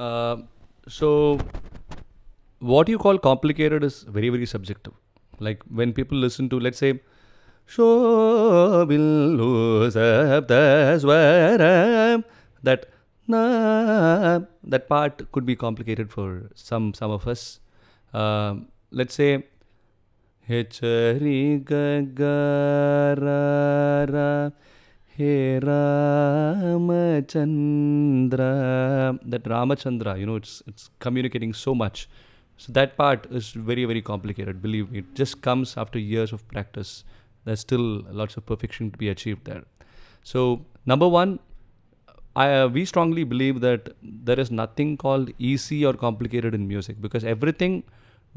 Uh, so, what you call complicated is very, very subjective. Like when people listen to, let's say, that that part could be complicated for some some of us. Um, let's say, Hechari Gagarara. He Ramachandra. That Ramachandra, you know, it's it's communicating so much. So that part is very very complicated. Believe me, it just comes after years of practice. There's still lots of perfection to be achieved there. So number one, I uh, we strongly believe that there is nothing called easy or complicated in music because everything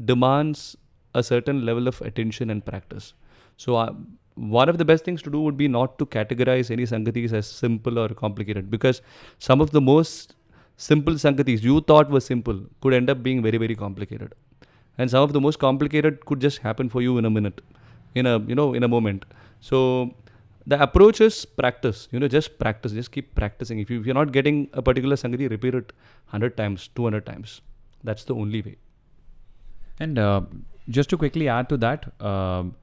demands a certain level of attention and practice. So uh, one of the best things to do would be not to categorize any sangatis as simple or complicated because some of the most simple sangatis you thought were simple could end up being very very complicated. And some of the most complicated could just happen for you in a minute in a you know in a moment. So the approach is practice you know just practice just keep practicing. If, you, if you're not getting a particular sangati repeat it 100 times 200 times. That's the only way. And uh, just to quickly add to that, um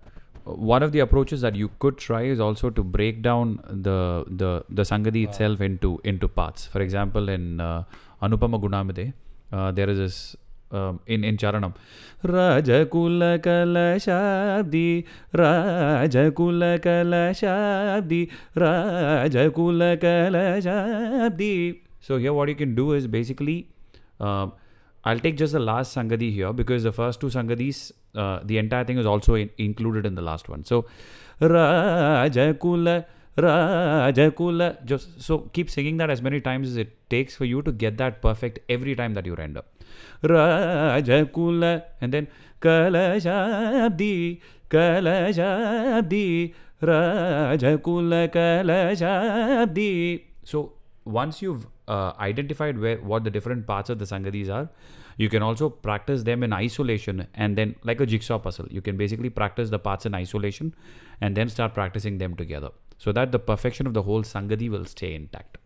one of the approaches that you could try is also to break down the the the sangadi itself into into parts. For example, in uh, Anupama Gunamade, uh, there is this um, in in Charanam, Rajakula Kalashabdi, Rajakula Kalashabdi, Rajakula Kalashabdi. So here, what you can do is basically. Uh, I'll take just the last Sangadi here because the first two Sangadis, uh, the entire thing is also in, included in the last one. So, Rajakula, Rajakula. Just so keep singing that as many times as it takes for you to get that perfect every time that you render. Rajakula, and then Kalashabdi, Kalashabdi, Rajakula, Kalashabdi. So, once you've uh, identified where what the different parts of the sangadis are you can also practice them in isolation and then like a jigsaw puzzle you can basically practice the parts in isolation and then start practicing them together so that the perfection of the whole sangadi will stay intact